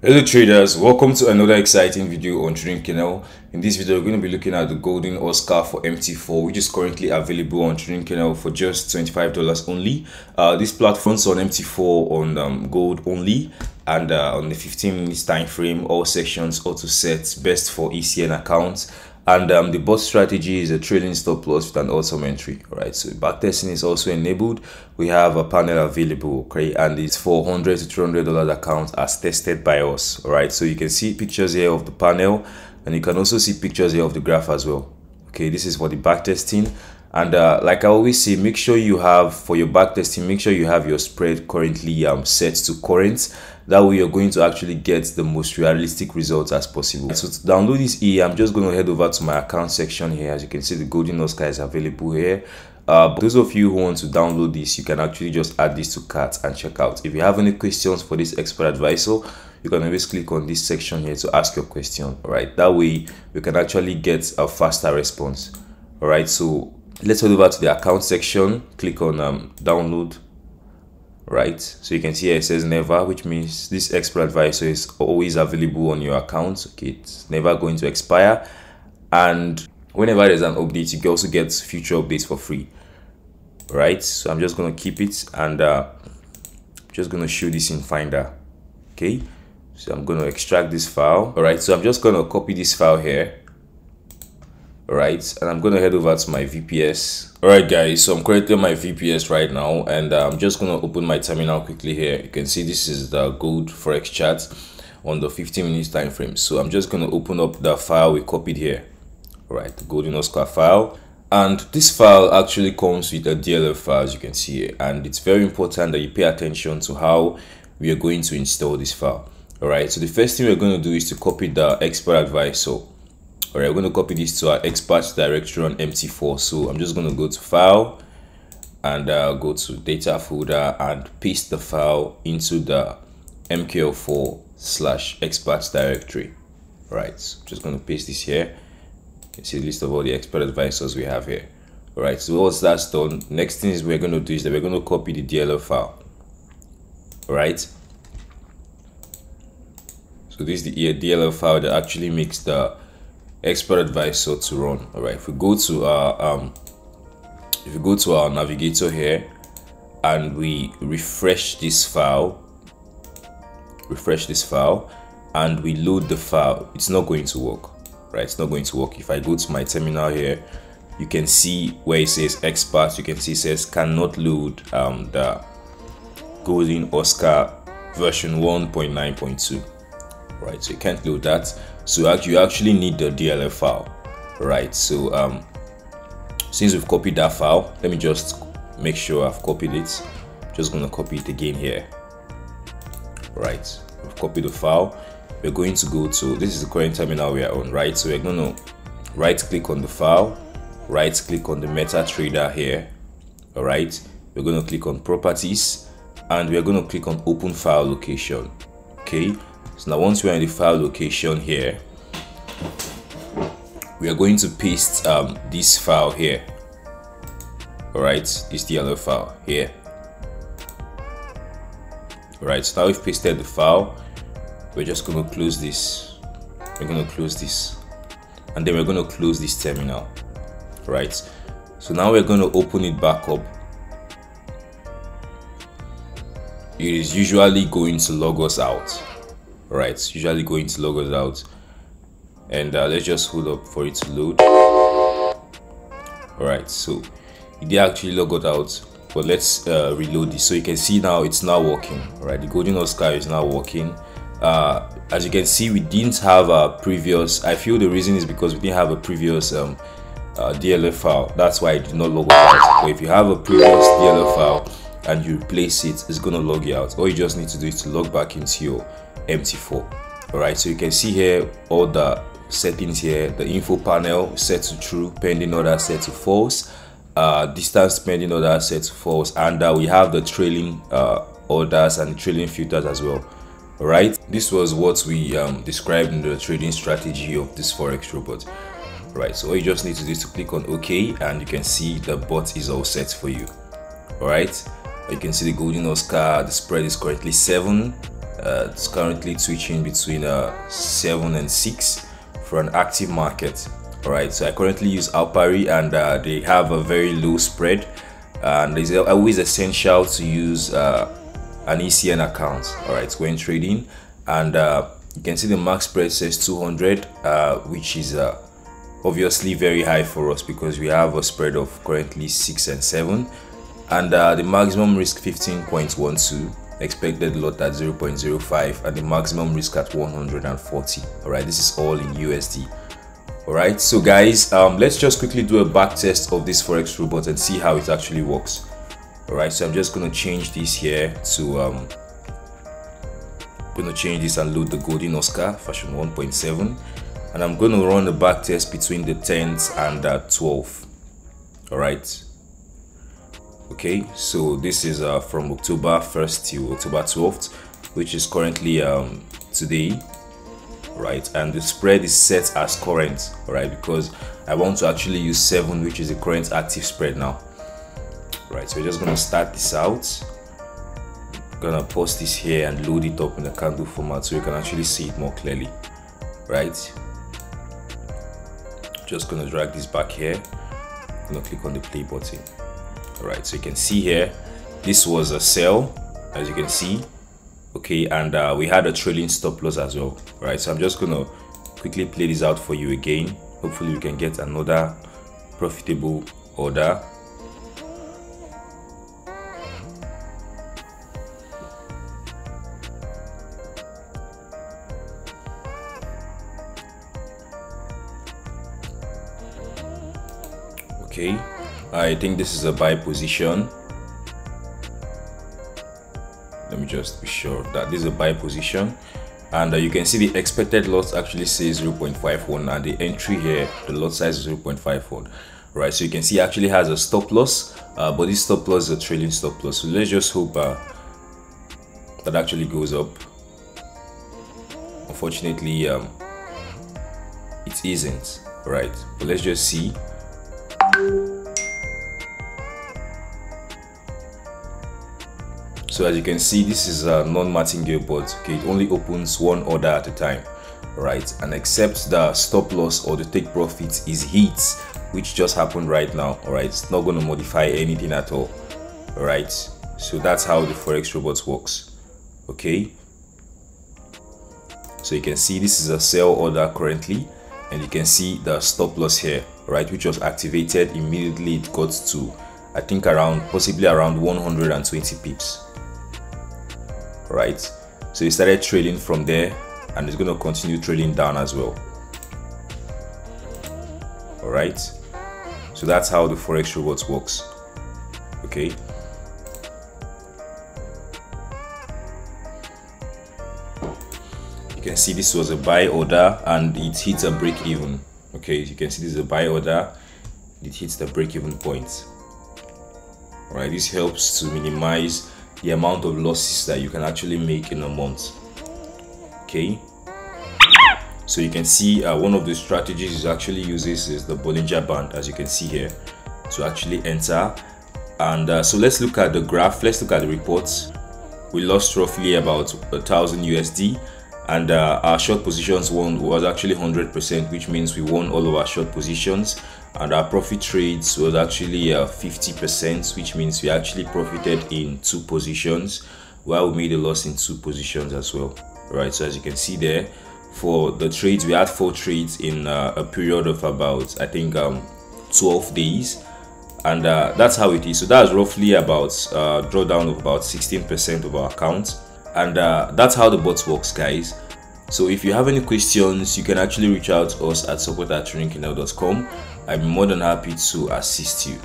Hello traders, welcome to another exciting video on Trading Kernel. In this video, we're going to be looking at the Golden Oscar for MT4, which is currently available on Trading Kernel for just $25 only. Uh, this platform's on MT4 on um, gold only and uh, on the 15 minutes time frame, all sections auto set, best for ECN accounts and um, the bot strategy is a trailing stop loss with an awesome entry right so backtesting is also enabled. We have a panel available okay? And it's 400 to 200 dollars account as tested by us all right so you can see pictures here of the panel and you can also see pictures here of the graph as well okay? This is for the backtesting and uh, like i always say make sure you have for your backtesting make sure you have your spread currently um, set to current. That way you're going to actually get the most realistic results as possible. So to download this e i'm just going to head over to my account section here. As you can see the golden oscar is available here. Uh, those of you who want to download this you can actually just add this to cart and check out. If you have any questions for this expert advisor you can always click on this section here to ask your question all right that way we can actually get a faster response all right so let's head over to the account section. Click on um, download right? So you can see it says never which means this expert advisor is always available on your account. Okay it's never going to expire. And whenever there's an update you can also get future updates for free right? So i'm just going to keep it and uh just going to show this in finder okay? So i'm going to extract this file. All right so i'm just going to copy this file here right? And i'm going to head over to my vps all right guys so i'm creating my vps right now and uh, i'm just going to open my terminal quickly here. You can see this is the gold forex chart on the 15 minutes time frame. So i'm just going to open up the file we copied here. All right the golden oscar file. And this file actually comes with a dll file as you can see here. And it's very important that you pay attention to how we are going to install this file. All right so the first thing we're going to do is to copy the expert advisor all right we're going to copy this to our experts directory on mt4 so i'm just going to go to file and uh, go to data folder and paste the file into the mql4 slash experts directory. Right so just going to paste this here. You see the list of all the expert advisors we have here. All right so once that's done? Next thing is we're going to do is that we're going to copy the dll file. All right? So this is the dll file that actually makes the expert advisor to run all right? If we go to our um if we go to our navigator here and we refresh this file refresh this file and we load the file it's not going to work right? It's not going to work. If i go to my terminal here you can see where it says expert you can see it says cannot load um the golden oscar version 1.9.2 right? So you can't load that so you actually need the dll file right? So um since we've copied that file let me just make sure i've copied it. Just gonna copy it again here. Right we've copied the file. We're going to go to this is the current terminal we are on right? So we're to right click on the file right click on the metatrader here all right? We're going to click on properties and we're going to click on open file location okay so now once we're in the file location here we are going to paste um, this file here. All right this DLL file here. All right so now we've pasted the file we're just going to close this. We're going to close this. And then we're going to close this terminal. Right so now we're going to open it back up. It is usually going to log us out right usually going to log us out. And uh, let's just hold up for it to load. All right so did actually log us out but let's uh, reload this. So you can see now it's now working all right? The golden oscar is now working. Uh, as you can see we didn't have a previous i feel the reason is because we didn't have a previous um, uh, dll file. That's why it did not log out. But if you have a previous dll file and you replace it it's going to log you out. All you just need to do is to log back into your mt4 all right so you can see here all the settings here the info panel set to true pending order set to false uh, distance pending order set to false and uh, we have the trailing uh, orders and trailing filters as well. All right this was what we um, described in the trading strategy of this forex robot. Right so all you just need to do is to click on ok and you can see the bot is all set for you. All right you can see the golden oscar the spread is currently seven uh, it's currently switching between uh, 7 and 6 for an active market. All right so i currently use alpari and uh, they have a very low spread and it's always essential to use uh, an ecn account. All right when trading and uh, you can see the max spread says 200 uh, which is obviously very high for us because we have a spread of currently 6 and 7 and uh, the maximum risk 15.12 expected lot at 0.05 and the maximum risk at 140 all right this is all in usd all right so guys um, let's just quickly do a back test of this forex robot and see how it actually works. All right so i'm just going to change this here to um going to change this and load the golden oscar version 1.7 and i'm going to run the back test between the 10th and uh, 12th all right okay so this is uh, from october 1st to october 12th which is currently um, today right? And the spread is set as current right because i want to actually use 7 which is the current active spread now. Right so we're just to start this out. Gonna post this here and load it up in the candle format so you can actually see it more clearly right? Just gonna drag this back here. Gonna click on the play button. all right so you can see here this was a sell as you can see. Okay and uh, we had a trailing stop loss as well. Right so i'm just gonna quickly play this out for you again. Hopefully we can get another profitable order. Okay i think this is a buy position. Let me just be sure that this is a buy position. And uh, you can see the expected loss actually says 0.51 and the entry here the lot size is 0.51 right? So you can see actually has a stop loss uh, but this stop loss is a trailing stop loss. So let's just hope uh, that actually goes up. Unfortunately um, it isn't right? But let's just see so as you can see this is a non-martingale bot okay? It only opens one order at a time right? And except the stop loss or the take profit is hit which just happened right now all right? It's not going to modify anything at all all right? So that's how the forex robot works okay? So you can see this is a sell order currently and you can see the stop loss here right? Which was activated immediately it got to i think around possibly around 120 pips right? So it started trailing from there and it's going to continue trailing down as well. All right? So that's how the forex robot works. Okay? You can see this was a buy order and it hits a break even. Okay? You can see this is a buy order it hits the break even point. All right? This helps to minimize the amount of losses that you can actually make in a month. Okay? So you can see uh, one of the strategies it actually uses is the Bollinger Band as you can see here to actually enter. And uh, so let's look at the graph. Let's look at the reports. We lost roughly about a thousand USD and uh, our short positions won was actually 100% which means we won all of our short positions and our profit trades was actually 50% uh, which means we actually profited in two positions while we made a loss in two positions as well. Right so as you can see there for the trades we had four trades in uh, a period of about i think um, 12 days. And uh, that's how it is. So that's roughly about uh, drawdown of about 16% of our account and uh, that's how the bot works guys. So if you have any questions you can actually reach out to us at support at i'm more than happy to assist you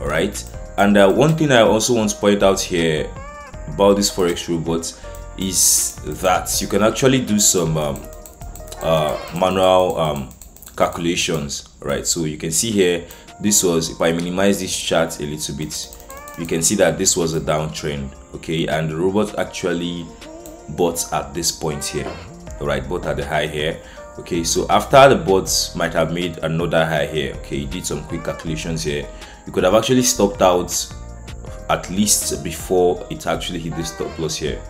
all right and uh, one thing i also want to point out here about this forex robot is that you can actually do some um, uh, manual um, calculations right so you can see here this was if i minimize this chart a little bit you can see that this was a downtrend okay? And the robot actually bought at this point here all right bought at the high here okay so after the bots might have made another high here okay did some quick calculations here. You could have actually stopped out at least before it actually hit the stop loss here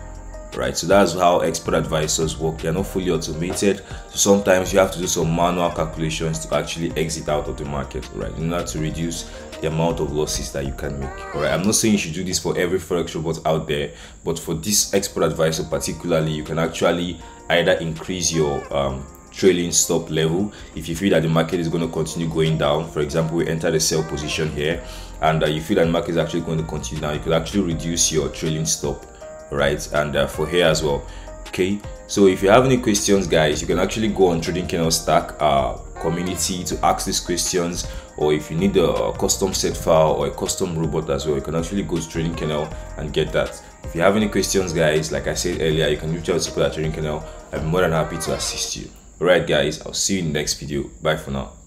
right? So that's how expert advisors work. They're not fully automated. So sometimes you have to do some manual calculations to actually exit out of the market right in order to reduce the amount of losses that you can make all right? I'm not saying you should do this for every forex robot out there but for this expert advisor particularly you can actually either increase your um, trailing stop level if you feel that the market is going to continue going down for example we enter the sell position here and uh, you feel that the market is actually going to continue down you could actually reduce your trailing stop right? And uh, for here as well okay? So if you have any questions guys you can actually go on trading kernel stack uh community to ask these questions or if you need a custom set file or a custom robot as well you can actually go to trading kernel and get that. If you have any questions guys like i said earlier you can reach out to support at trading kernel. I'm more than happy to assist you alright guys i'll see you in the next video. Bye for now